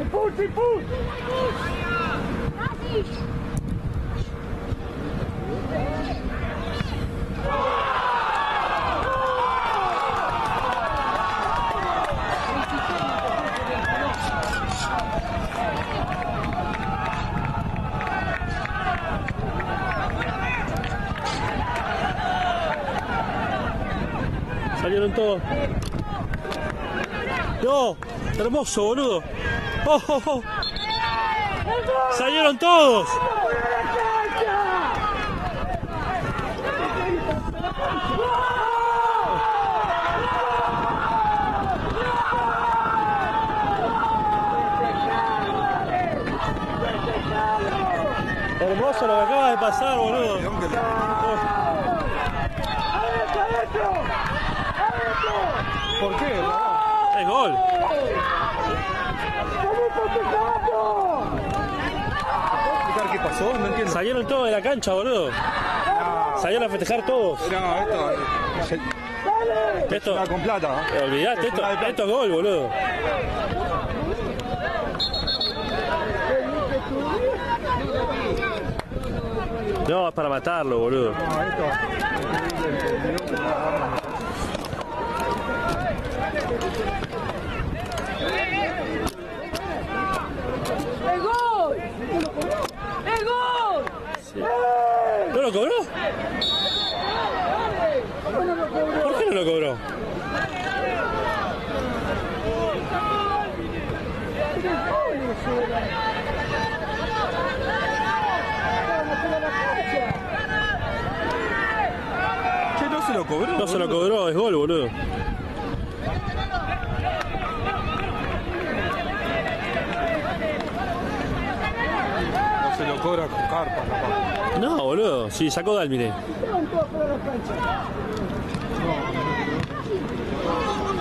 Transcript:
¡Impulsa, impulsa! Salieron todos. No, hermoso, boludo. Oh, oh, oh. Salieron todos. Hermoso lo que acaba de pasar, boludo. ¿Por qué? Es gol. ¡Salí festejando! explicar qué pasó? No entiendo. Salieron todos de la cancha, boludo. Salieron a festejar todos. No, esto es ¡Dale! Esto, con plata. te olvidaste, esto, esto es gol, boludo. No, es para matarlo, boludo. No, esto. ¡El gol! ¡El gol! ¿No lo cobró? ¿Por qué no lo cobró? Che, no se lo cobró. No se lo cobró, es gol, boludo. se lo cobra con carpa, capaz. No, boludo, sí, sacó Dalmire. No, no.